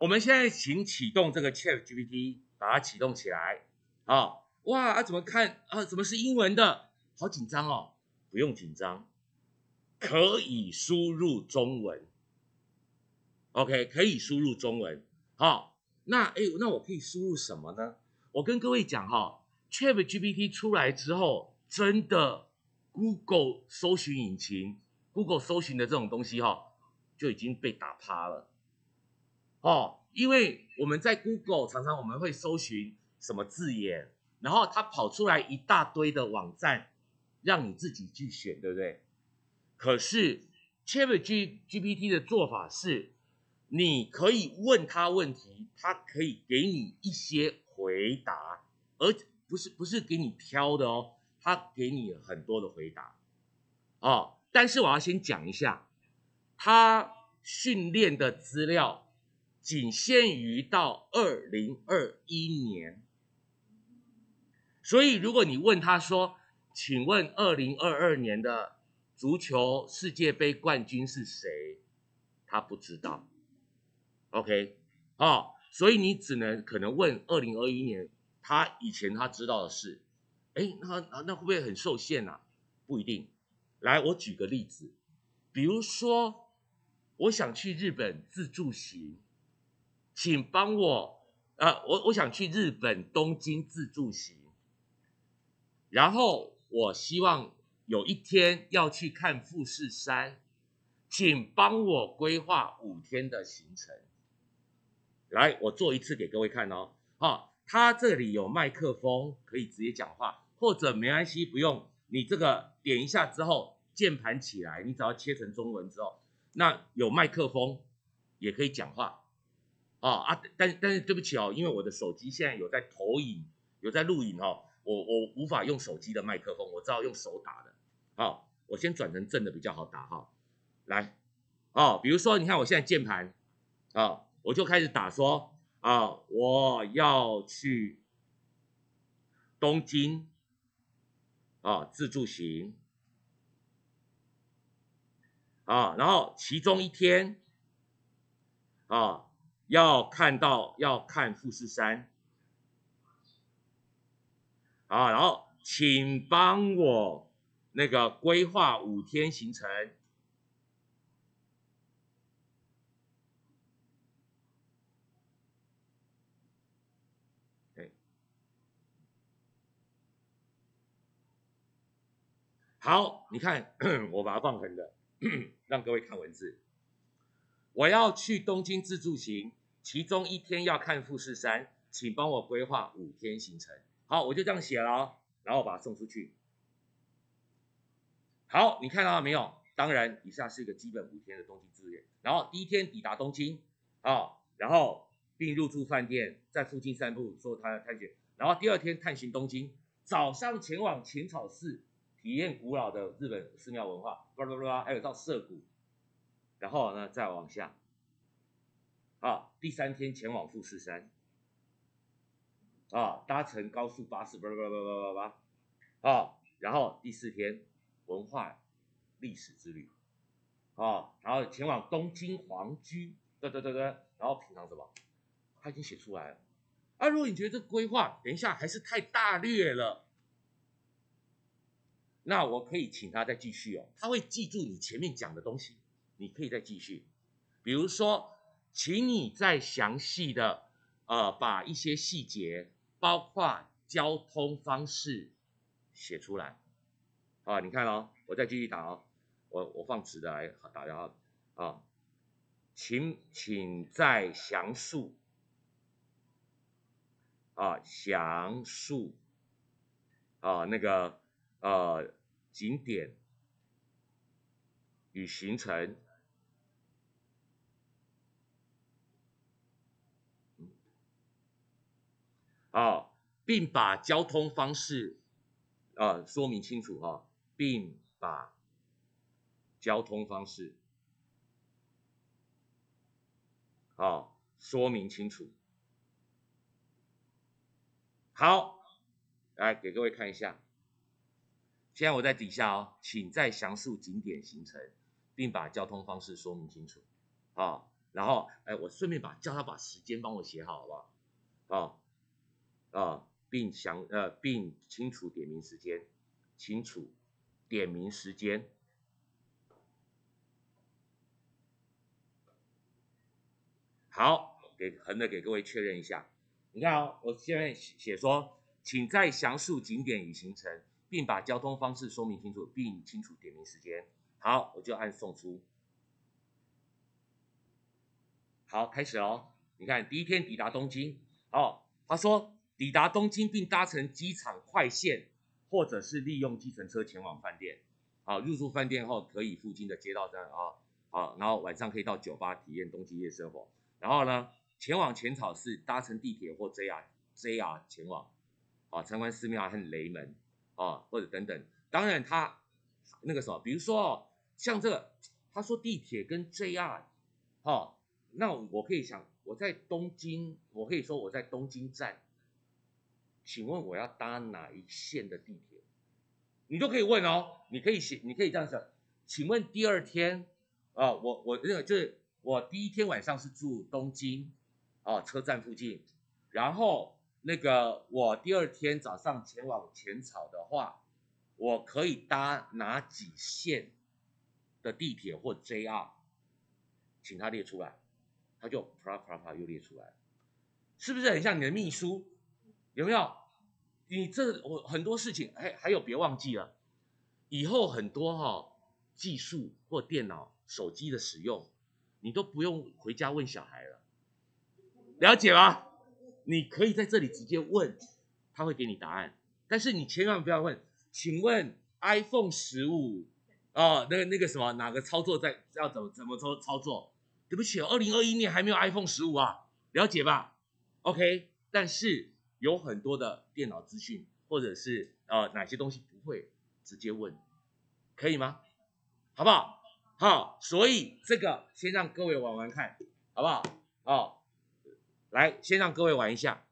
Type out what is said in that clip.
我们现在请启动这个 Chat GPT，把它启动起来。啊，哇，啊怎么看啊？怎么是英文的？好紧张哦！不用紧张，可以输入中文。OK，可以输入中文。好，那哎，那我可以输入什么呢？我跟各位讲哈，Chat GPT 出来之后，真的 Google 搜寻引擎，Google 搜寻的这种东西哈，就已经被打趴了。哦，因为我们在 Google 常常我们会搜寻什么字眼，然后它跑出来一大堆的网站，让你自己去选，对不对？可是 ChatG GPT 的做法是，你可以问他问题，它可以给你一些回答，而不是不是给你挑的哦，它给你很多的回答。哦，但是我要先讲一下，它训练的资料。仅限于到二零二一年，所以如果你问他说：“请问二零二二年的足球世界杯冠军是谁？”他不知道。OK，哦，所以你只能可能问二零二一年他以前他知道的事。哎，那那会不会很受限啊？不一定。来，我举个例子，比如说我想去日本自助行。请帮我，呃，我我想去日本东京自助行，然后我希望有一天要去看富士山，请帮我规划五天的行程。来，我做一次给各位看哦。好，它这里有麦克风，可以直接讲话，或者没关系，不用。你这个点一下之后，键盘起来，你只要切成中文之后，那有麦克风也可以讲话。啊啊，但但是对不起哦，因为我的手机现在有在投影，有在录影哦，我我无法用手机的麦克风，我只好用手打的。好，我先转成正的比较好打哈。来，哦，比如说你看我现在键盘，啊，我就开始打说啊，我要去东京啊自助行啊，然后其中一天啊。要看到要看富士山啊，然后请帮我那个规划五天行程。好，你看 我把它放横的，让各位看文字。我要去东京自助行。其中一天要看富士山，请帮我规划五天行程。好，我就这样写了，然后把它送出去。好，你看到了没有？当然，以下是一个基本五天的东京资源。然后第一天抵达东京，啊，然后并入住饭店，在附近散步做他的探险。然后第二天探寻东京，早上前往浅草寺体验古老的日本寺庙文化，巴拉巴拉，还有到涩谷。然后呢，再往下。啊，第三天前往富士山，啊，搭乘高速巴士，叭叭叭叭叭叭，啊，然后第四天文化历史之旅，啊，然后前往东京皇居，对对对对，然后品尝什么？他已经写出来了。啊，如果你觉得这规划等一下还是太大略了，那我可以请他再继续哦，他会记住你前面讲的东西，你可以再继续，比如说。请你再详细的，呃，把一些细节，包括交通方式写出来。啊，你看哦，我再继续打哦，我我放直的来打然后啊，请请再详述，啊，详述，啊，那个呃景点与行程。啊，并把交通方式啊说明清楚哈，并把交通方式啊说明清楚。好，来给各位看一下，现在我在底下哦，请再详述景点行程，并把交通方式说明清楚。啊，然后哎，我顺便把叫他把时间帮我写好，好不好？啊啊，并详呃并清楚点名时间，清楚点名时间。好，给横的给各位确认一下。你看哦，我现在写说，请在详述景点与行程，并把交通方式说明清楚，并清楚点名时间。好，我就按送出。好，开始哦。你看，第一天抵达东京，哦，他说抵达东京并搭乘机场快线，或者是利用计程车前往饭店。好，入住饭店后可以附近的街道站啊，好，然后晚上可以到酒吧体验东京夜生活。然后呢，前往浅草寺搭乘地铁或 JR JR 前往，啊，参观寺庙和雷门，啊，或者等等。当然他那个什么，比如说哦，像这个，他说地铁跟 JR，哈。那我可以想，我在东京，我可以说我在东京站，请问我要搭哪一线的地铁？你都可以问哦，你可以写，你可以这样想，请问第二天啊，我我那个就是我第一天晚上是住东京啊车站附近，然后那个我第二天早上前往浅草的话，我可以搭哪几线的地铁或 JR？请他列出来。他就啪啪啪又列出来，是不是很像你的秘书？有没有？你这我很多事情，哎还有别忘记了，以后很多哈技术或电脑、手机的使用，你都不用回家问小孩了，了解吗？你可以在这里直接问，他会给你答案。但是你千万不要问，请问 iPhone 十五哦，那个那个什么哪个操作在要怎么怎么操操作？对不起，二零二一年还没有 iPhone 十五啊，了解吧？OK，但是有很多的电脑资讯，或者是呃哪些东西不会直接问，可以吗？好不好？好，所以这个先让各位玩玩看，好不好？好，来先让各位玩一下。